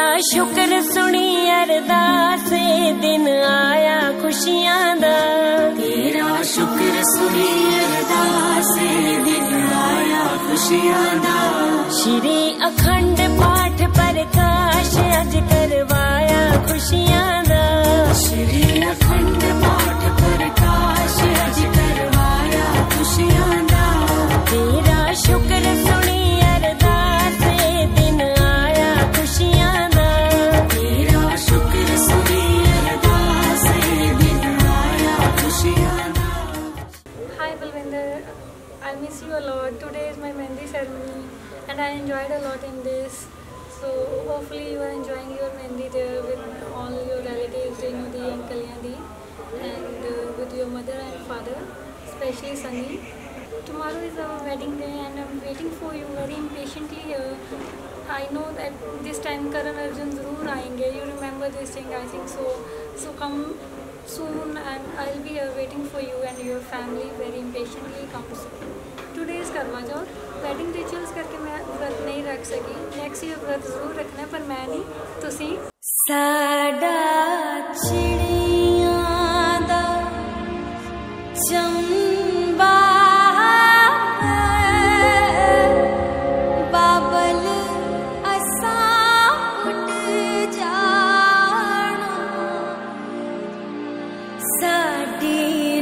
ਤੇਰਾ ਸ਼ੁਕਰ ਸੁਣੀ ਅਰਦਾਸ ਦਿਨ ਆਇਆ ਖੁਸ਼ੀਆਂ ਦਾ। ਤੇਰਾ ਸ਼ੁਕਰ ਸੁਣੀ ਅਰਦਾਸ ਦਿਨ ਆਇਆ ਖੁਸ਼ੀਆਂ ਦਾ। ਸ਼੍ਰੀ ਅਖੰਡ miss you a lot. Today is my Mehndi ceremony and I enjoyed a lot in this. So hopefully you are enjoying your Mehndi there with all your relatives, Renudi and Kalyani and uh, with your mother and father, especially Sunny. Tomorrow is our wedding day and I'm waiting for you very impatiently here. I know that this time Karan Arjun Zarur aayenge. You remember this thing I think so. So come soon and I'll be waiting for you and your family very impatiently comes. Today's Karma Chauth, wedding rituals करके मैं व्रत नहीं रख सकी next year व्रत ज़रूर रखना पर मैं नहीं तुसी साडा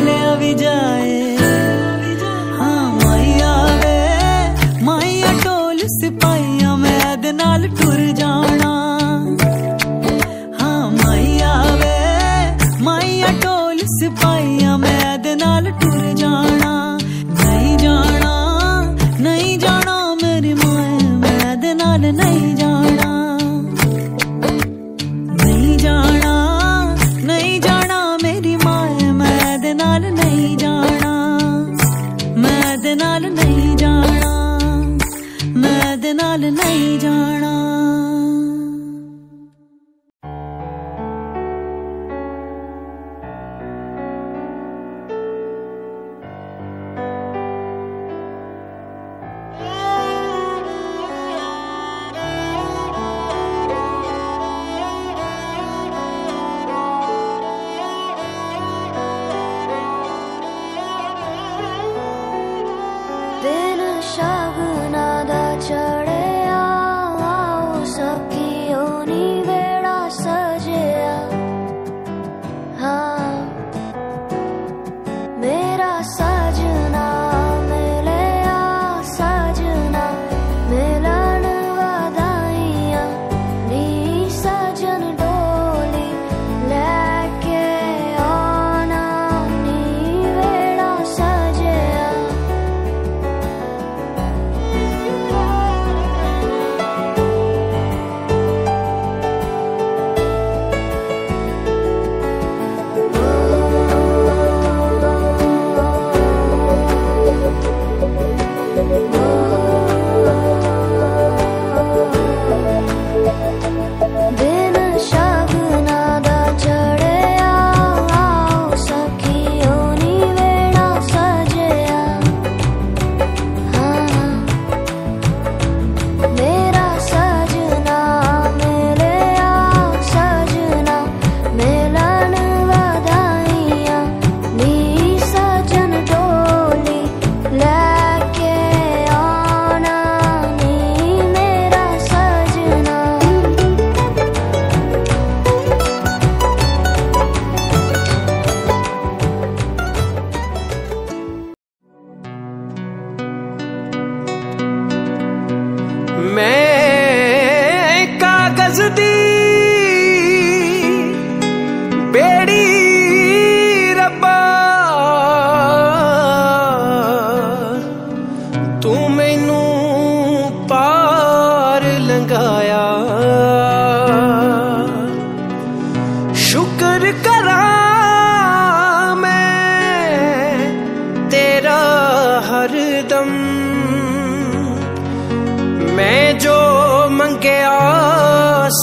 ਕੁੰਡਾ ਵੀ ਜਾਏ। ਹਾਂ ਮਾਇਆ ਵੇ ਮਾਇਆ ਢੋਲ ਸਿਪਾਹੀਆਂ ਮੈਂ ਇਹਦੇ ਨਾਲ ਟੁਰ ਜਾਣਾ। Ra sau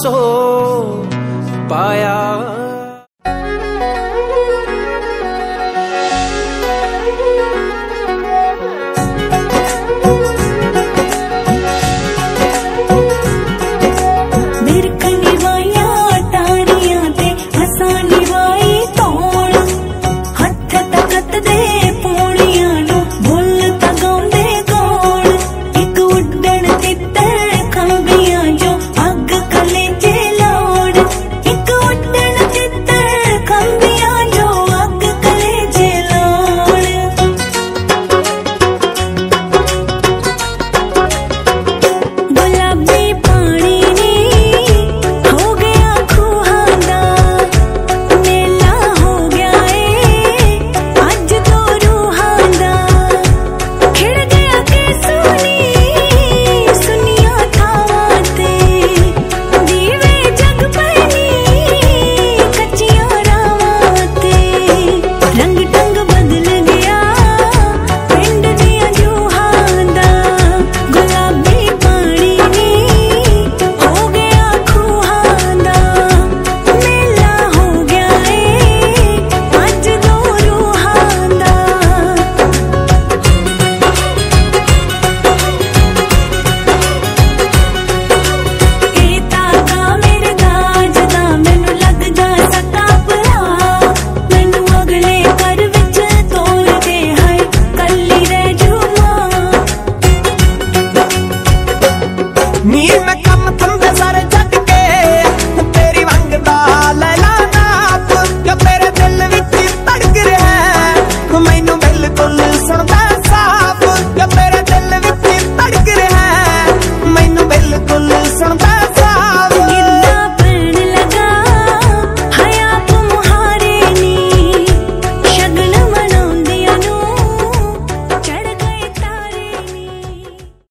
soul by our